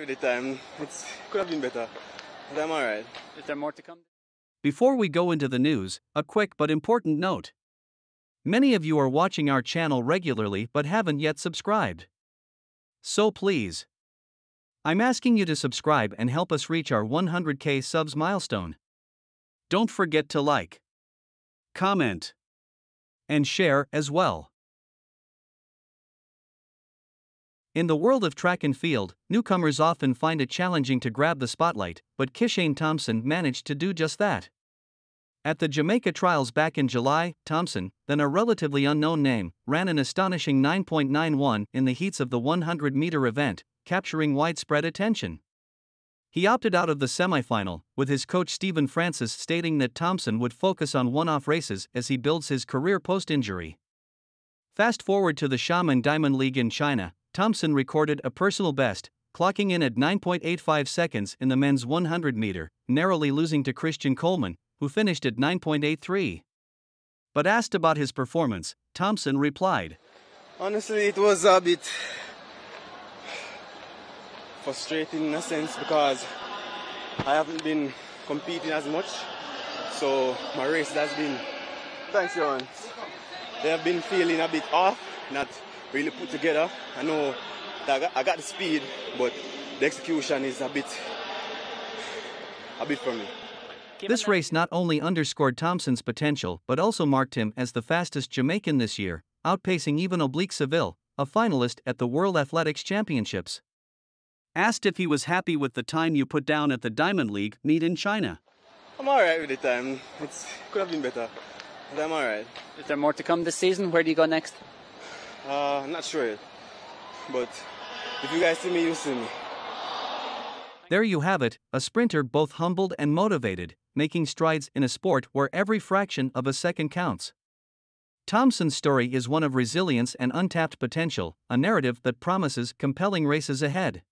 with the time. It could have been better, but I'm alright. Is there more to come? Before we go into the news, a quick but important note. Many of you are watching our channel regularly but haven't yet subscribed. So please, I'm asking you to subscribe and help us reach our 100k subs milestone. Don't forget to like, comment, and share as well. In the world of track and field, newcomers often find it challenging to grab the spotlight, but Kishane Thompson managed to do just that. At the Jamaica trials back in July, Thompson, then a relatively unknown name, ran an astonishing 9.91 in the heats of the 100 meter event, capturing widespread attention. He opted out of the semifinal, with his coach Stephen Francis stating that Thompson would focus on one off races as he builds his career post injury. Fast forward to the Xiamen Diamond League in China, Thompson recorded a personal best, clocking in at 9.85 seconds in the men's 100 meter, narrowly losing to Christian Coleman, who finished at 9.83. But asked about his performance, Thompson replied, Honestly, it was a bit frustrating in a sense because I haven't been competing as much. So my race has been, thanks, Johan. They have been feeling a bit off, not really put together. I know that I got, I got the speed, but the execution is a bit, a bit for me. This race not only underscored Thompson's potential but also marked him as the fastest Jamaican this year, outpacing even Oblique Seville, a finalist at the World Athletics Championships. Asked if he was happy with the time you put down at the Diamond League meet in China. I'm alright with the time. It could have been better, but I'm alright. Is there more to come this season? Where do you go next? Uh, not sure but if you guys see me, you see me. There you have it, a sprinter both humbled and motivated, making strides in a sport where every fraction of a second counts. Thompson's story is one of resilience and untapped potential, a narrative that promises compelling races ahead.